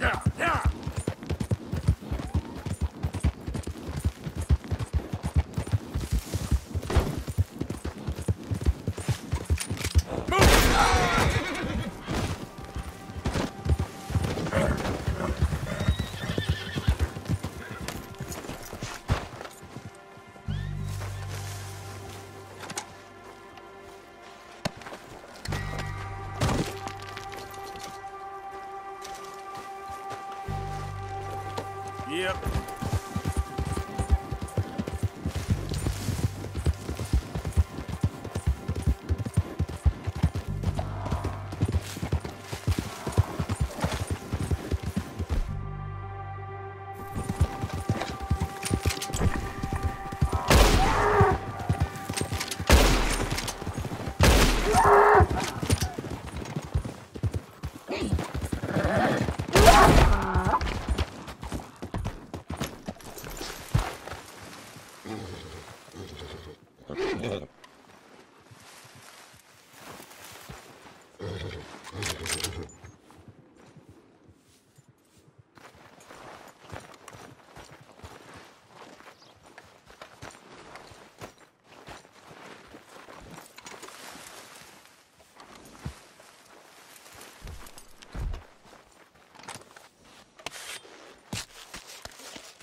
Yeah, Yep.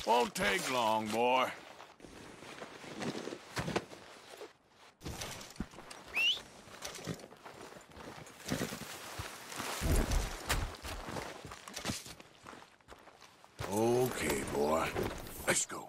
Won't take long, boy. Okay, boy. Let's go.